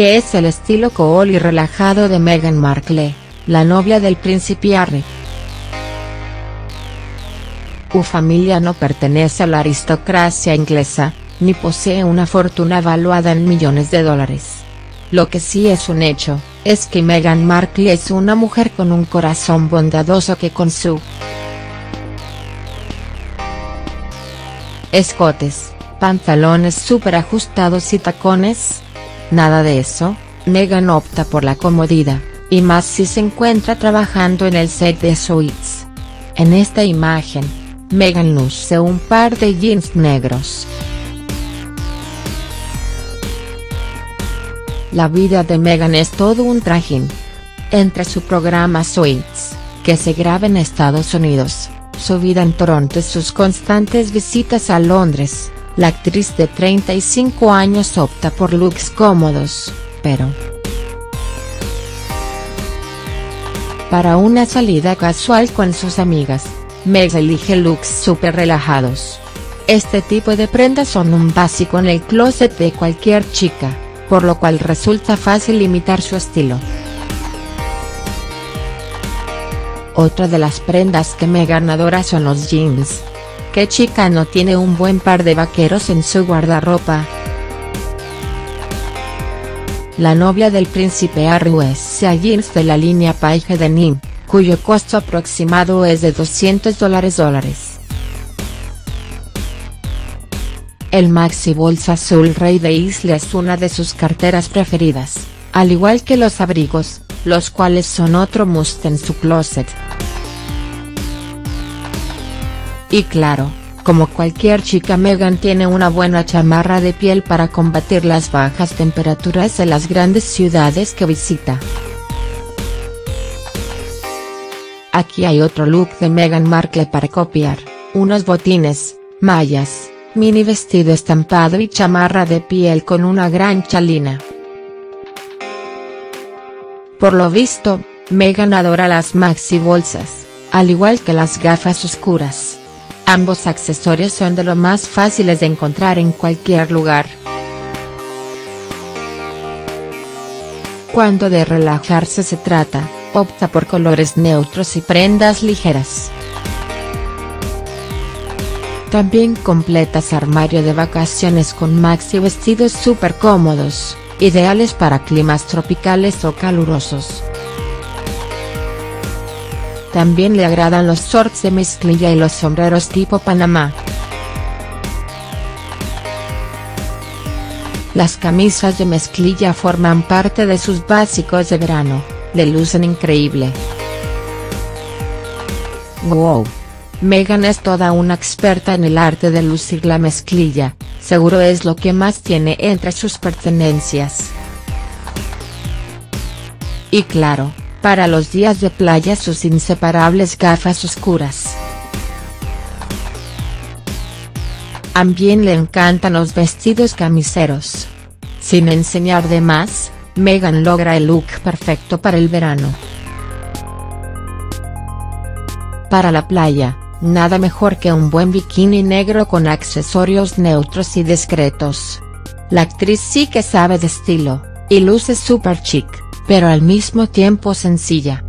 que es el estilo cool y relajado de Meghan Markle, la novia del príncipe Harry. Su familia no pertenece a la aristocracia inglesa, ni posee una fortuna evaluada en millones de dólares. Lo que sí es un hecho, es que Meghan Markle es una mujer con un corazón bondadoso que con su escotes, pantalones super ajustados y tacones. Nada de eso, Meghan opta por la comodidad, y más si se encuentra trabajando en el set de Suits. En esta imagen, Meghan luce un par de jeans negros. La vida de Meghan es todo un trajín. Entre su programa Suits, que se graba en Estados Unidos, su vida en Toronto y sus constantes visitas a Londres, la actriz de 35 años opta por looks cómodos, pero para una salida casual con sus amigas, Meg elige looks super relajados. Este tipo de prendas son un básico en el closet de cualquier chica por lo cual resulta fácil imitar su estilo. Otra de las prendas que me ganadora son los jeans. ¿Qué chica no tiene un buen par de vaqueros en su guardarropa? La novia del príncipe usa jeans de la línea Paige Denim, cuyo costo aproximado es de 200 dólares dólares. El Maxi Bolsa Azul Rey de Isla es una de sus carteras preferidas, al igual que los abrigos, los cuales son otro must en su closet. Y claro, como cualquier chica Megan tiene una buena chamarra de piel para combatir las bajas temperaturas de las grandes ciudades que visita. Aquí hay otro look de Meghan Markle para copiar, unos botines, mallas, mini vestido estampado y chamarra de piel con una gran chalina. Por lo visto, Meghan adora las maxi bolsas, al igual que las gafas oscuras. Ambos accesorios son de lo más fáciles de encontrar en cualquier lugar. Cuando de relajarse se trata, opta por colores neutros y prendas ligeras. También completas armario de vacaciones con maxi vestidos súper cómodos, ideales para climas tropicales o calurosos. También le agradan los shorts de mezclilla y los sombreros tipo Panamá. Las camisas de mezclilla forman parte de sus básicos de verano, le lucen increíble. ¡Wow! Megan es toda una experta en el arte de lucir la mezclilla, seguro es lo que más tiene entre sus pertenencias. Y claro, para los días de playa sus inseparables gafas oscuras. También le encantan los vestidos camiseros. Sin enseñar de más, Megan logra el look perfecto para el verano. Para la playa, Nada mejor que un buen bikini negro con accesorios neutros y discretos. La actriz sí que sabe de estilo, y luce super chic, pero al mismo tiempo sencilla.